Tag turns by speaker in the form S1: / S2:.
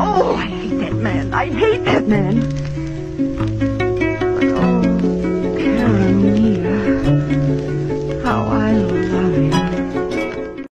S1: Oh, I hate that man. I hate that man. But oh, Caramia, how I love